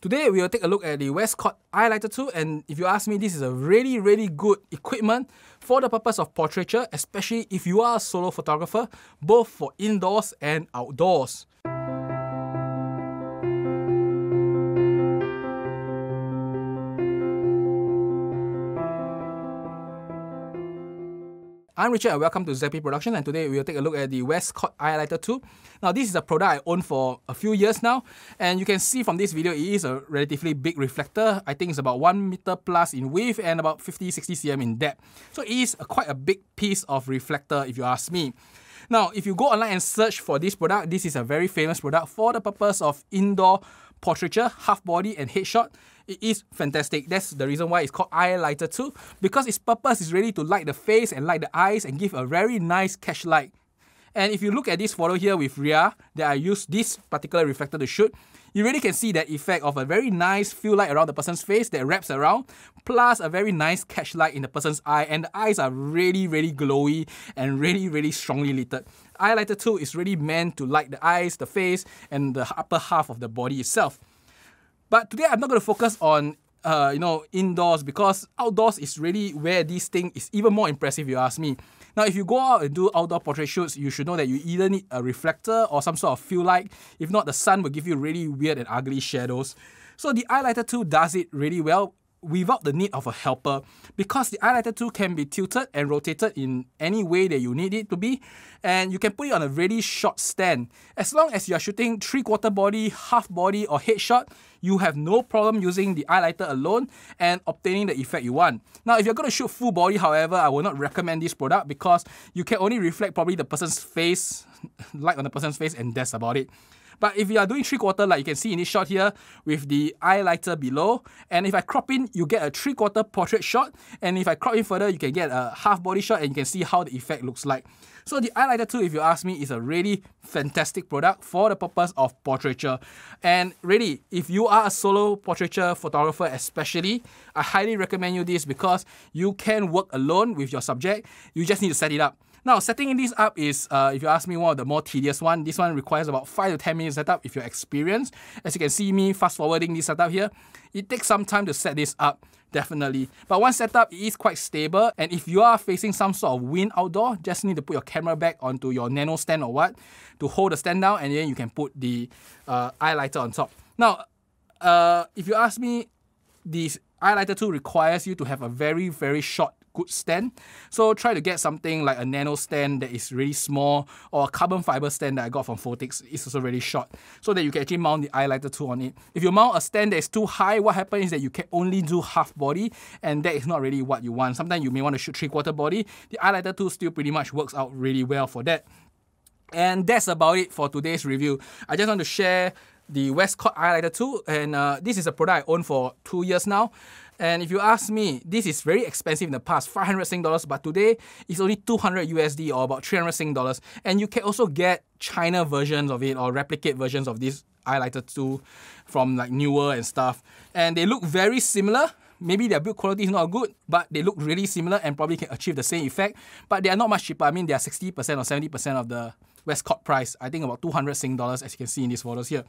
Today we will take a look at the Westcott Eyelighter 2 and if you ask me this is a really really good equipment for the purpose of portraiture especially if you are a solo photographer both for indoors and outdoors. I'm Richard and welcome to ZP Production and today we will take a look at the Westcott Eyelighter 2. Now this is a product I own for a few years now and you can see from this video it is a relatively big reflector. I think it's about 1 meter plus in width and about 50-60 cm in depth. So it is a, quite a big piece of reflector if you ask me. Now if you go online and search for this product, this is a very famous product for the purpose of indoor portraiture, half body and headshot. It is fantastic. That's the reason why it's called Eyelighter 2 because its purpose is really to light the face and light the eyes and give a very nice catch light. And if you look at this photo here with Ria that I used this particular reflector to shoot, you really can see that effect of a very nice fill light around the person's face that wraps around, plus a very nice catch light in the person's eye, and the eyes are really, really glowy and really, really strongly lit. Eyelighter 2 is really meant to light the eyes, the face, and the upper half of the body itself. But today I'm not going to focus on uh, you know indoors because outdoors is really where this thing is even more impressive. You ask me. Now, if you go out and do outdoor portrait shoots, you should know that you either need a reflector or some sort of fill light. If not, the sun will give you really weird and ugly shadows. So the Eyelighter 2 does it really well without the need of a helper because the eyelighter 2 can be tilted and rotated in any way that you need it to be and you can put it on a really short stand. As long as you are shooting 3 quarter body, half body or headshot, you have no problem using the eyelighter alone and obtaining the effect you want. Now if you're going to shoot full body however, I will not recommend this product because you can only reflect probably the person's face, light on the person's face and that's about it. But if you are doing three quarter, like you can see in this shot here with the eyelighter below, and if I crop in, you get a three quarter portrait shot. And if I crop in further, you can get a half body shot and you can see how the effect looks like. So the eyelighter 2, if you ask me, is a really fantastic product for the purpose of portraiture. And really, if you are a solo portraiture photographer especially, I highly recommend you this because you can work alone with your subject. You just need to set it up. Now, setting this up is, uh, if you ask me, one of the more tedious one. This one requires about 5 to 10 minutes setup if you're experienced. As you can see me fast forwarding this setup here, it takes some time to set this up, definitely. But once set up, it is quite stable. And if you are facing some sort of wind outdoor, just need to put your camera back onto your nano stand or what to hold the stand down and then you can put the uh, eyelighter on top. Now, uh, if you ask me, this eyelighter 2 requires you to have a very, very short good stand. So try to get something like a nano stand that is really small or a carbon fiber stand that I got from Phottix. It's also really short so that you can actually mount the eyelighter 2 on it. If you mount a stand that is too high, what happens is that you can only do half body and that is not really what you want. Sometimes you may want to shoot three quarter body. The eyelighter 2 still pretty much works out really well for that. And that's about it for today's review. I just want to share the Westcott Eyelighter 2 and uh, this is a product I own for two years now. And if you ask me, this is very expensive in the past, 500 Sing dollars, but today it's only 200 USD or about 300 Sing dollars. And you can also get China versions of it or replicate versions of this Eyelighter 2 from like Neewer and stuff. And they look very similar. Maybe their build quality is not good, but they look really similar and probably can achieve the same effect. But they are not much cheaper. I mean, they are 60% or 70% of the Westcott price. I think about 200 Sing dollars as you can see in these photos here.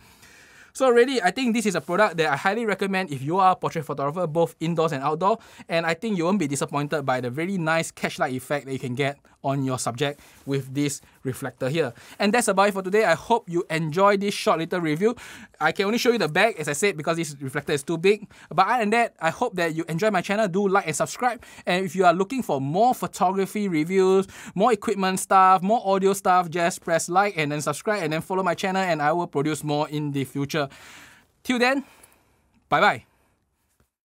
So really, I think this is a product that I highly recommend if you are a portrait photographer, both indoors and outdoor. And I think you won't be disappointed by the very nice catch light effect that you can get on your subject with this reflector here. And that's about it for today. I hope you enjoy this short little review. I can only show you the back, as I said, because this reflector is too big. But other than that, I hope that you enjoy my channel. Do like and subscribe. And if you are looking for more photography reviews, more equipment stuff, more audio stuff, just press like and then subscribe and then follow my channel and I will produce more in the future. Till then, bye bye.